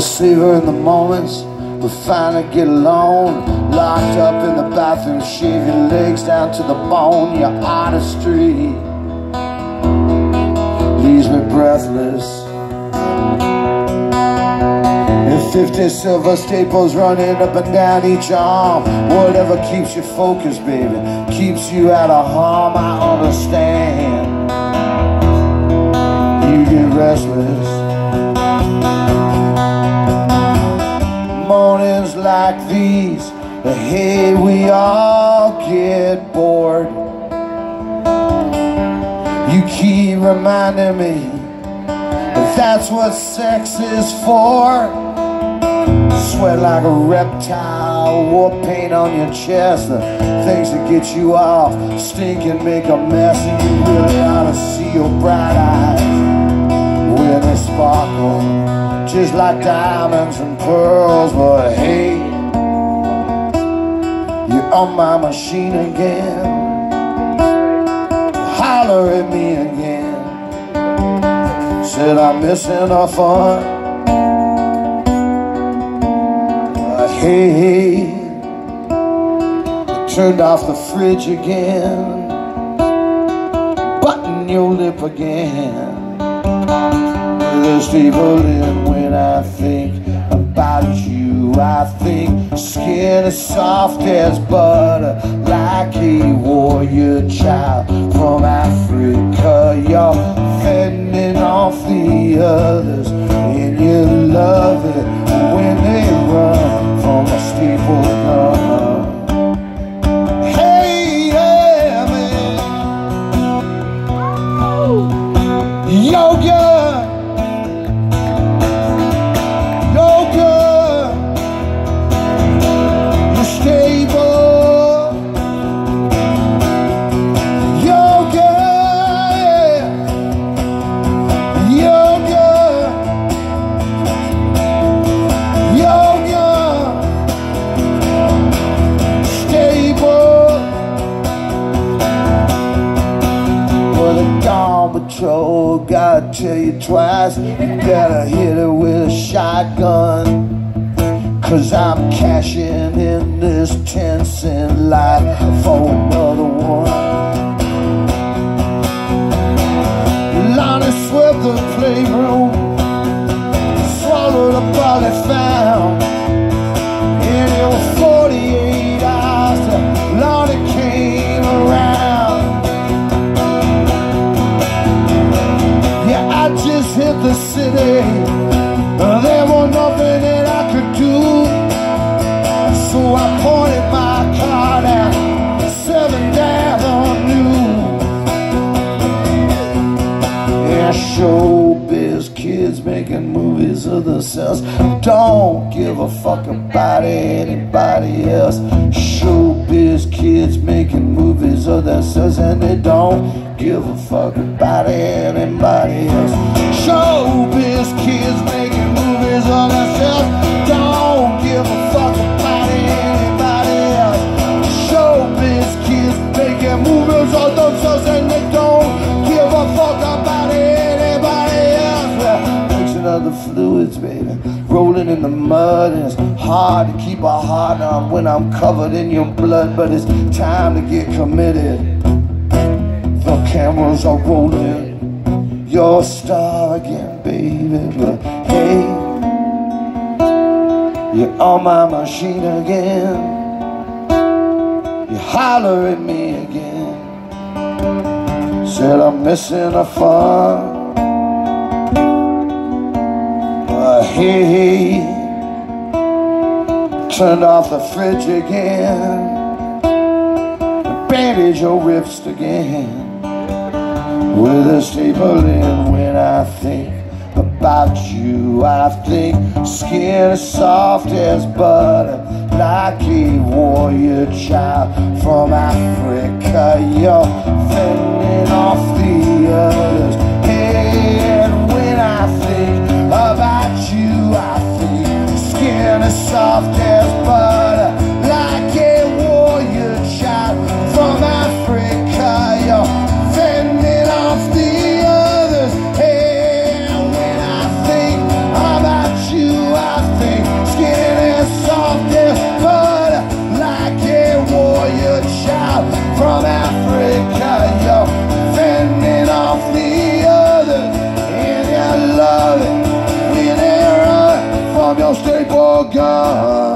the moments we finally get alone. Locked up in the bathroom, shave your legs down to the bone. Your artistry leaves me breathless. And 50 silver staples running up and down each arm. Whatever keeps you focused, baby, keeps you out of harm. I understand. You get restless. Like these, hey, we all get bored. You keep reminding me that that's what sex is for. Sweat like a reptile, war paint on your chest, the things that get you off, stink and make a mess, and you really ought to see your bright eyes when they sparkle, just like diamonds and pearls. But hey, on my machine again, holler at me again. Said I'm missing our fun. Hey, hey, turned off the fridge again, button your lip again. There's people in when I think about you. I think skin as soft as butter, like a warrior child from Africa. You're fending off the others, tell you twice, you better hit it with a shotgun. Cause I'm cashing in this 10 cent life for another one. Making movies of themselves. Don't give a fuck about anybody else. Showbiz kids making movies of themselves and they don't give a fuck about anybody fluids, baby. Rolling in the mud, and it's hard to keep a heart on when I'm covered in your blood, but it's time to get committed. The cameras are rolling. You're a star again, baby. But hey, you're on my machine again. You holler at me again. Said I'm missing a fun. Hey, hey, turned off the fridge again. Bandage your wrist again. With a staple in when I think about you. I think skin as soft as butter, like a warrior child from Africa. You're God.